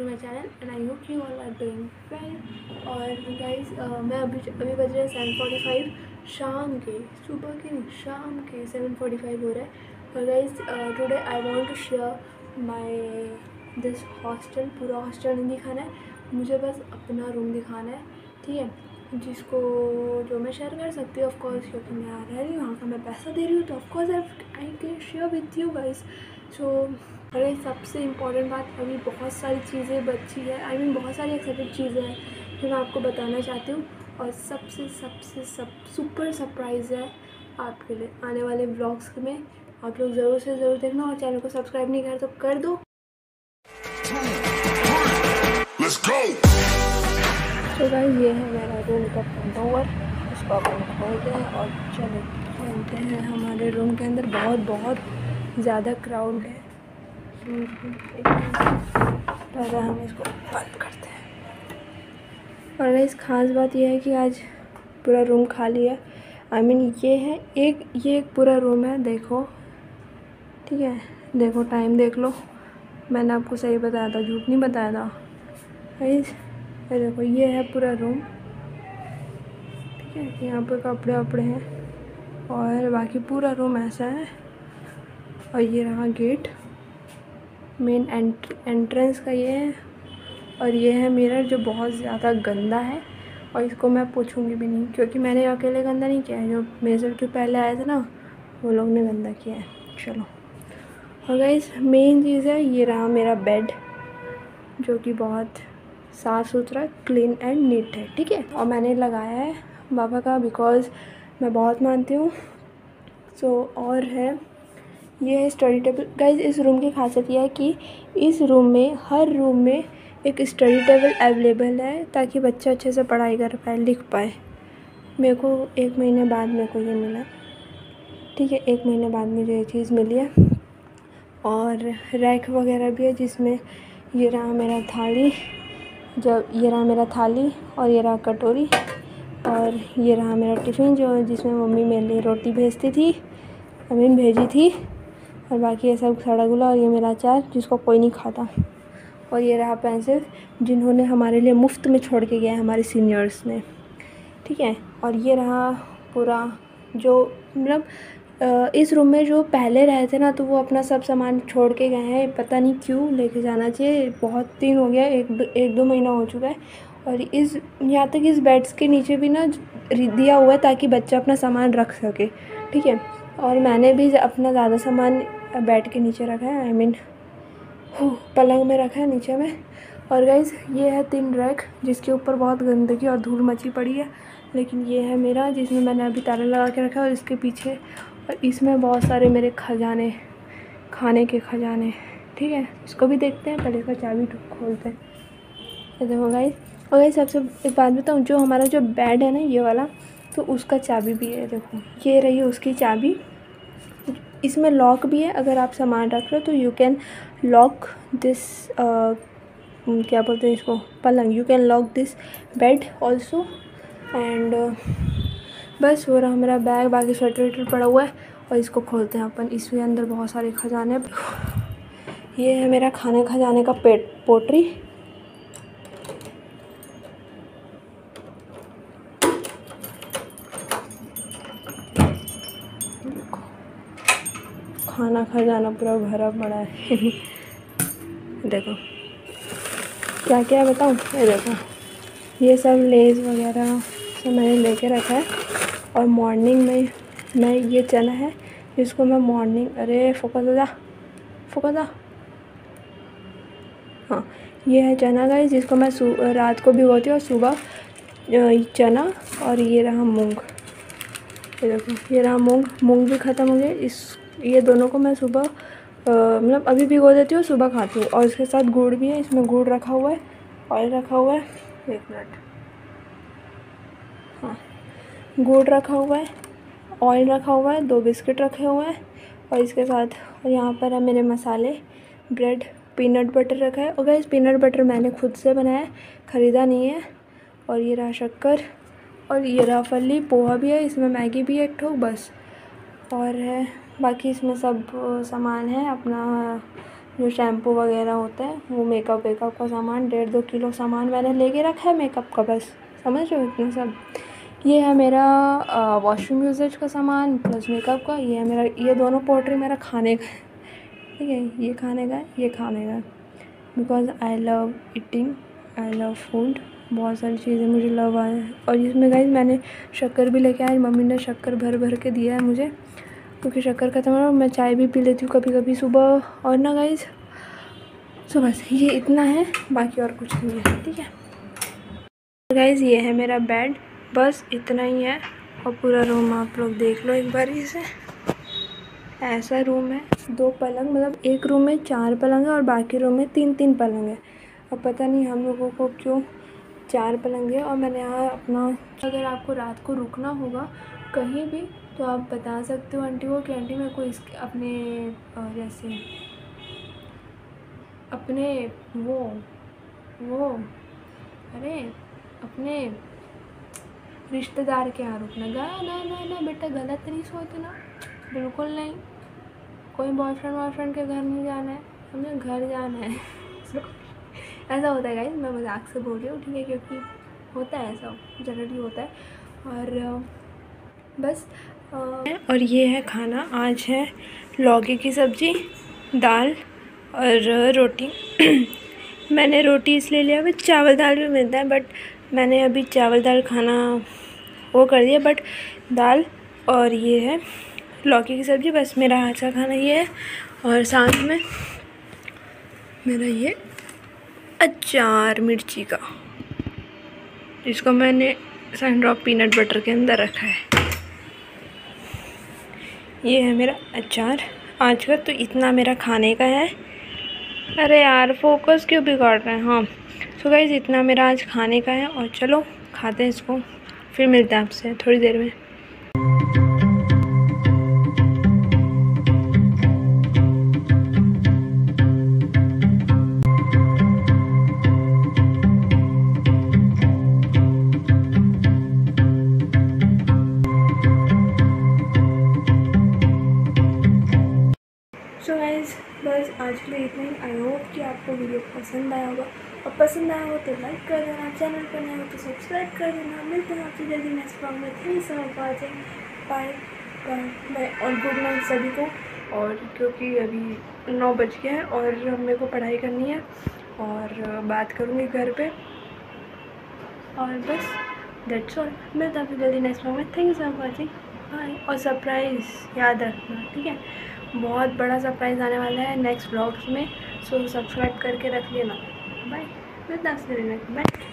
And I hope you all are doing well और guys मैं अभी अभी बज रहे हैं सेवन फोर्टी फाइव शाम के, सुबह के नहीं, शाम के सेवन फोर्टी फाइव हो रहा है। और guys today I want to share my this hostel पूरा हॉस्टल नहीं दिखाना है, मुझे बस अपना रूम दिखाना है, ठीक है? जिसको जो मैं शेयर कर सकती हूँ ऑफकोर्स क्योंकि मैं आ रह रही हूँ वहाँ का मैं पैसा दे रही हूँ तो of course I can share with you guys so अरे सबसे इंपॉर्टेंट बात अभी बहुत सारी चीज़ें बची है। आई I मीन mean, बहुत सारी एक्साइटेड चीज़ें हैं जो मैं आपको बताना चाहती हूँ। और सबसे सबसे सब सुपर सरप्राइज़ है आपके लिए आने वाले ब्लॉग्स में। आप लोग ज़रूर से ज़रूर देखना और चैनल को सब्सक्राइब नहीं कर तो कर दो। तो गाइस ये है मेरा रूम का फ्रंट ओवर इसको अपन खोलते हैं और चलो चलते हैं। हमारे रूम के अंदर बहुत बहुत ज़्यादा क्राउड है। पहले हम इसको बंद करते हैं। और गाइस खास बात यह है कि आज पूरा रूम खाली है। आई I मीन mean, ये है एक ये एक पूरा रूम है देखो। ठीक है देखो टाइम देख लो। मैंने आपको सही बताया था झूठ नहीं बताया था। ये देखो ये है पूरा रूम ठीक है यहाँ पर कपड़े वपड़े हैं। और बाकी पूरा रूम ऐसा है। और ये रहा गेट मेन एंट्रेंस का ये है और ये है मिरर जो बहुत ज़्यादा गंदा है और इसको मैं पूछूँगी भी नहीं क्योंकि मैंने अकेले गंदा नहीं किया है। जो मेजर के पहले आए थे ना वो लोग ने गंदा किया है। चलो। और गाइस मेन चीज़ है ये रहा मेरा बेड जो कि बहुत साफ़ सुथरा क्लीन एंड नीट है ठीक है? और मैंने लगाया है बाबा का बिकॉज़ मैं बहुत मानती हूँ। सो so, और है ये है स्टडी टेबल गाइज़ इस रूम की खासियत यह है कि इस रूम में, हर रूम में एक स्टडी टेबल अवेलेबल है ताकि बच्चा अच्छे से पढ़ाई कर पाए, लिख पाए। मेरे को एक महीने बाद मेरे को ये मिला। ठीक है, एक महीने बाद मुझे ये चीज़ मिली है। और रैक वगैरह भी है जिसमें ये रहा मेरा थाली, जब ये रहा मेरा थाली और ये रहा कटोरी और ये रहा मेरा टिफ़िन जो जिसमें मम्मी मेरे लिए रोटी भेजती थी अमीन भेजी थी। और बाकी ये सब सड़ा गुला और ये मेरा अचार, जिसको कोई नहीं खाता। और ये रहा पेंसिल जिन्होंने हमारे लिए मुफ़्त में छोड़ के गया हमारे सीनियर्स ने। ठीक है? और ये रहा पूरा जो मतलब इस रूम में जो पहले रहे थे ना तो वो अपना सब सामान छोड़ के गए हैं। पता नहीं क्यों लेके जाना चाहिए। बहुत दिन हो गया, एक एक दो महीना हो चुका है। और इस, यहाँ तक इस बेड्स के नीचे भी ना दिया हुआ है ताकि बच्चा अपना सामान रख सके। ठीक है? और मैंने भी अपना ज़्यादा सामान बेड के नीचे रखा है आई मीन पलंग में रखा है नीचे में। और गाइज़ ये है तीन रैक जिसके ऊपर बहुत गंदगी और धूल मची पड़ी है। लेकिन ये है मेरा, जिसमें मैंने अभी ताला लगा के रखा है और इसके पीछे, और इसमें बहुत सारे मेरे खजाने, खाने के खजाने। ठीक है, इसको भी देखते हैं, पहले इसका चाबी खोलते हैं। देखो गाइज़ और गाइस सबसे एक बात बताऊँ, जो हमारा जो बेड है ना, ये वाला तो उसका चाबी भी है, देखो। ये रही उसकी चाबी। इसमें लॉक भी है, अगर आप सामान रख रहे हो तो यू कैन लॉक दिस क्या बोलते हैं इसको? पलंग। You can lock this bed also and बस वो रहा मेरा बैग बाकी स्वेटर वेटर पड़ा हुआ है और इसको खोलते हैं अपन। इसके अंदर बहुत सारे खजाने ये है मेरा खाने खजाने का पेट, पोट्री। खाना खजाना पूरा भरा पड़ा है। देखो। क्या क्या बताऊँ? ये देखो। ये सब लेज़ वगैरह सब मैंने लेके रखा है। और मॉर्निंग में, मैं ये चना है, जिसको मैं मॉर्निंग अरे फोकस हो जा फोकस हाँ ये है चना गाइस जिसको मैं रात को भिगोती हूँ और सुबह चना और ये रहा मूंग। ये देखो, ये रहा मूंग। मूंग भी ख़त्म हो गया। इस ये दोनों को मैं सुबह मतलब अभी भिगो देती हूँ, सुबह खाती हूँ। और इसके साथ गुड़ भी है, इसमें गुड़ रखा हुआ है, ऑयल रखा हुआ है। एक मिनट। हाँ। गुड़ रखा हुआ है, ऑयल रखा हुआ है, दो बिस्किट रखे हुए हैं। और इसके साथ यहाँ पर है मेरे मसाले, ब्रेड, पीनट बटर रखा है। और इस पीनट बटर मैंने खुद से बनाया है, ख़रीदा नहीं है। और ये रहा शक्कर, और ये रहा फली, पोहा भी है, इसमें मैगी भी है, एक ठोक बस। और है बाकी इसमें सब सामान है, अपना जो शैम्पू वगैरह होता है, वो मेकअप वेकअप का सामान, डेढ़ दो किलो सामान मैंने लेके रखा है मेकअप का बस। समझ रहे हो इतना सब? ये है मेरा वॉशरूम यूजेज का सामान प्लस मेकअप का। ये है मेरा, ये दोनों पोट्री मेरा खाने का ठीक है, ये खाने का ये खाने का because I love eating I love food बहुत सारी चीज़ें मुझे लव आए और इसमें गाइज़ मैंने शक्कर भी लेके आई, मम्मी ने शक्कर भर भर के दिया है मुझे। क्योंकि शक्कर ख़त्म हो मैं चाय भी पी लेती हूँ कभी कभी सुबह। और ना गाइज़ सो बस ये इतना है, बाकी और कुछ नहीं है, ठीक है? गाइज़ ये है मेरा बेड बस इतना ही है। और पूरा रूम आप लोग देख लो एक बार से ऐसा रूम है, दो पलंग मतलब एक रूम में चार पलंग है और बाकी रूम में तीन तीन पलंग है। अब पता नहीं हम लोगों को क्यों चार पलंग है और मैंने यहाँ अपना, अगर आपको रात को रुकना होगा, कहीं भी तो आप बता सकते हो आंटी को कि आंटी मेरे को इस अपने जैसे अपने वो वो, अरे, अपने रिश्तेदार के यहाँ रुकना। गा ना ना ना, बेटा गलत नहीं सोचना। बिल्कुल नहीं। कोई बॉयफ्रेंड वॉयफ्रेंड के घर नहीं जाना है। हमें घर जाना है। ऐसा होता है गाइस मैं मज़ाक से बोल रही हूँ, ठीक है? क्योंकि होता है ऐसा जनरली होता है। और, बस और ये है खाना। आज है लौकी की सब्ज़ी, दाल और रोटी। मैंने रोटी इसलिए लिया चावल दाल भी मिलता है बट मैंने अभी चावल दाल खाना वो कर दिया। बट दाल और ये है लौकी की सब्ज़ी, बस मेरा आज का खाना ये है। और साथ में मेरा ये अचार मिर्ची का, जिसको मैंने सन ड्रॉप पीनट बटर के अंदर रखा है। ये है मेरा अचार। आज का तो इतना मेरा खाने का है। अरे यार फोकस क्यों बिगाड़ रहे हैं? हाँ। सो गाइज़ इतना मेरा आज खाने का है और चलो, खाते हैं इसको। फिर मिलते हैं आपसे थोड़ी देर में। आपको वीडियो पसंद आया होगा और पसंद आया हो तो लाइक कर देना चैनल पर नए हो तो सब्सक्राइब कर देना। मिलते हैं आपसे जल्दी नेक्स्ट ब्लॉग में। थ्री सौ वाचिंग बाय बाय और गुड नाइट सभी को। और क्योंकि अभी नौ बज गया है और मेरे को पढ़ाई करनी है और बात करूँगी घर पे। और बस दैट्स ऑल मिलता आपसे जल्दी नेक्स्ट ब्लॉग में। Thank you so much bye और सरप्राइज़ याद रखना, ठीक है? बहुत बड़ा सरप्राइज़ आने वाला है नेक्स्ट ब्लॉग्स में सो सब्सक्राइब करके रख लेना। बाय मैं दस है बाय